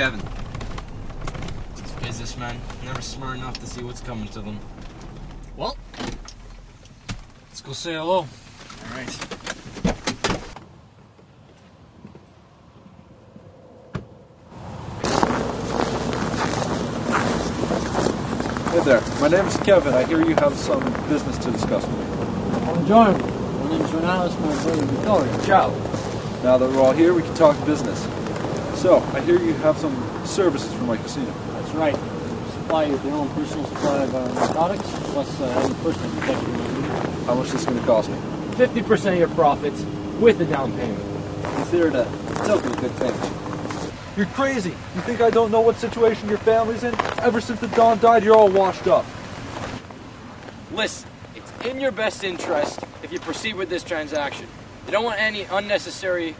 Kevin. Businessmen, never smart enough to see what's coming to them. Well, let's go say hello. All right. Hey there, my name is Kevin. I hear you have some business to discuss with me. I'm John. My name's Renalis, my brother Vittorio. Ciao. Now that we're all here, we can talk business. So, I hear you have some services for my casino. That's right. Supply you with your own personal supply of uh, narcotics, plus uh, any personal protection. You need. How much is this going to cost me? 50% of your profits with a down payment. Consider it a token of good thing. You're crazy. You think I don't know what situation your family's in? Ever since the Don died, you're all washed up. Listen, it's in your best interest if you proceed with this transaction. You don't want any unnecessary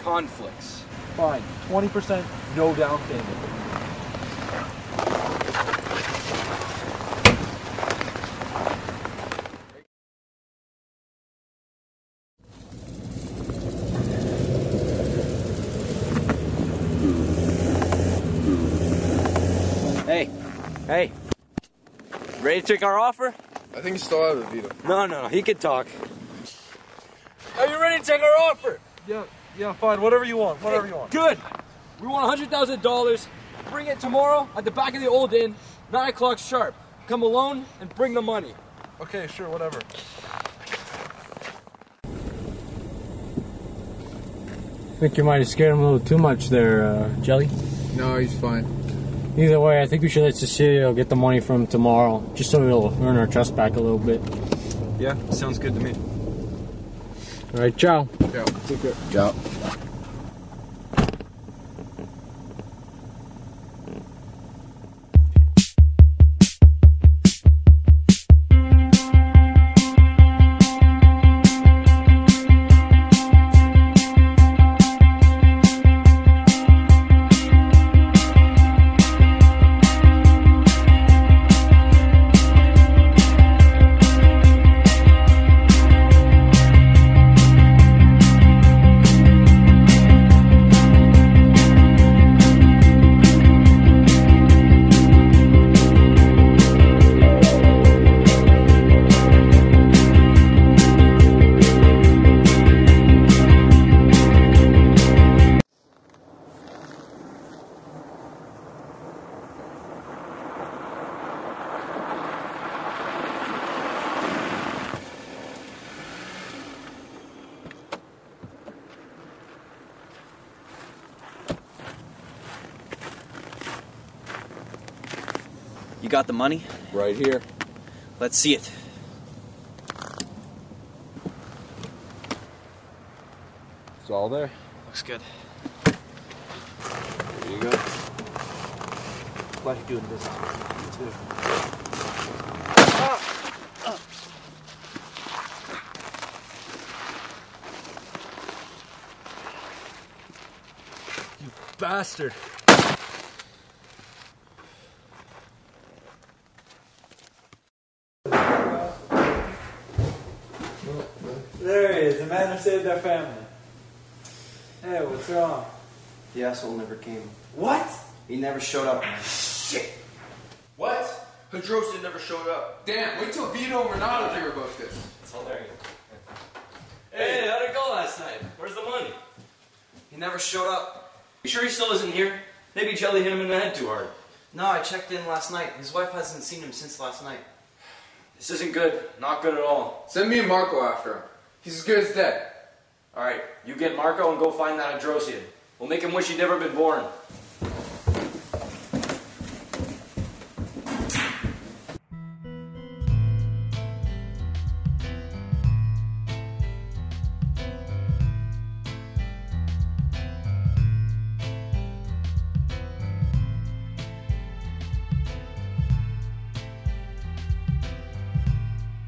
conflicts. Fine. 20%, no down payment. Hey, hey. Ready to take our offer? I think you still have it, Vito. No, no, he can talk. Are you ready to take our offer? Yeah, yeah, fine. Whatever you want. Whatever you want. Good. We want $100,000. Bring it tomorrow at the back of the old inn, 9 o'clock sharp. Come alone and bring the money. Okay, sure, whatever. I think you might have scared him a little too much there, uh, Jelly. No, he's fine. Either way, I think we should let Cecilio get the money from tomorrow, just so we'll earn our trust back a little bit. Yeah, sounds good to me. All right, ciao. Yeah. Take care. Ciao. Got the money? Right here. Let's see it. It's all there. Looks good. There you go. Glad you're doing business with me, too. You bastard. There he is, the man who saved our family. Hey, what's wrong? The asshole never came. What? He never showed up. Shit. What? Pedrosa never showed up. Damn, wait till Vito and Renato hear about this. It's hilarious. Hey, how'd it go last night? Where's the money? He never showed up. You sure he still isn't here? Maybe Jelly hit him in the head too hard. No, I checked in last night. His wife hasn't seen him since last night. This isn't good. Not good at all. Send me and Marco after him. He's as good as dead. Alright, you get Marco and go find that Androsian. We'll make him wish he'd never been born.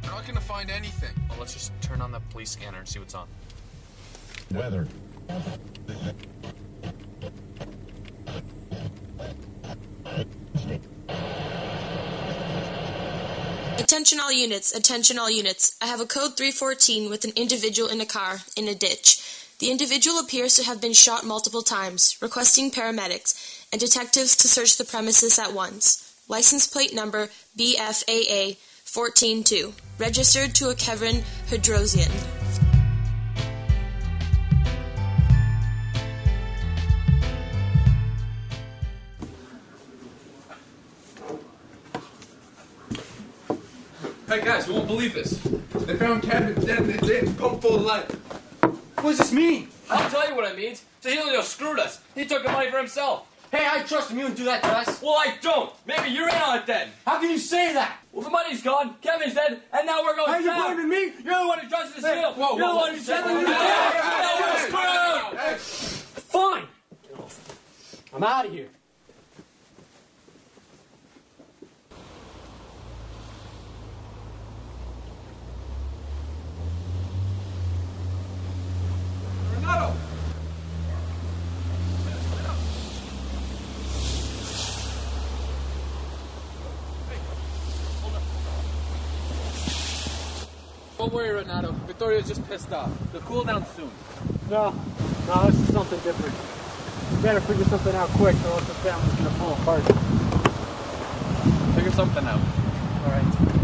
We're not gonna find anything. Well, let's just turn on the police scanner and see what's on. Weather. Attention all units, attention all units. I have a code 314 with an individual in a car, in a ditch. The individual appears to have been shot multiple times, requesting paramedics and detectives to search the premises at once. License plate number BFAA 142. Registered to a Kevin Hydrosian. Hey guys, you won't believe this. They found Kevin dead in the ditch, pumped full of lead. What does this mean? I'll tell you what it means. Cecilio screwed us. He took the money for himself. Hey, I trust him. You wouldn't do that to us. Well, I don't. Maybe you're in on it then. How can you say that? Well, the money's gone. Kevin's dead, and now we're going to. Hey, you down. blaming me? You're the one who trusted the seal. whoa, You're the one who said whoa, whoa, dead. hey, Now hey, we're hey. Fine. I'm out of here. Don't worry, Renato. Vittorio's just pissed off. They'll cool down soon. No, no, this is something different. We better figure something out quick, or else this family's gonna fall apart. Figure something out. All right.